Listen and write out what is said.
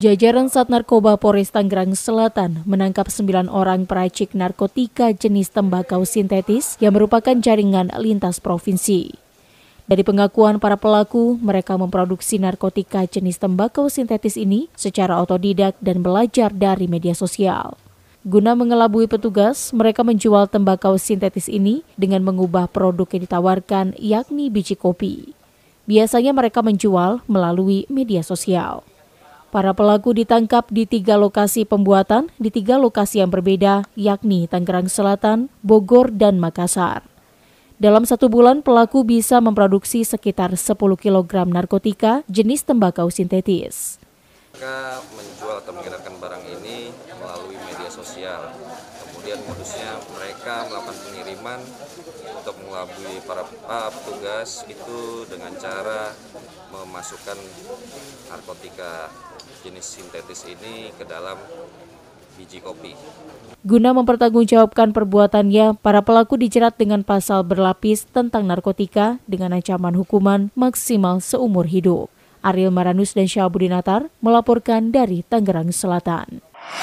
Jajaran Sat Narkoba Polres Tangerang Selatan menangkap sembilan orang peracik narkotika jenis tembakau sintetis yang merupakan jaringan lintas provinsi. Dari pengakuan para pelaku, mereka memproduksi narkotika jenis tembakau sintetis ini secara otodidak dan belajar dari media sosial. Guna mengelabui petugas, mereka menjual tembakau sintetis ini dengan mengubah produk yang ditawarkan yakni biji kopi. Biasanya mereka menjual melalui media sosial. Para pelaku ditangkap di tiga lokasi pembuatan di tiga lokasi yang berbeda, yakni Tangerang Selatan, Bogor, dan Makassar. Dalam satu bulan, pelaku bisa memproduksi sekitar 10 kg narkotika jenis tembakau sintetis. Mereka menjual atau mengedarkan barang ini melalui media sosial. Kemudian modusnya mereka melakukan pengiriman untuk mengelabui para petugas itu dengan cara memasukkan narkotika jenis sintetis ini ke dalam biji kopi. Guna mempertanggungjawabkan perbuatannya, para pelaku dijerat dengan pasal berlapis tentang narkotika dengan ancaman hukuman maksimal seumur hidup. Ariel Maranus dan Syahbudinatar melaporkan dari Tangerang Selatan.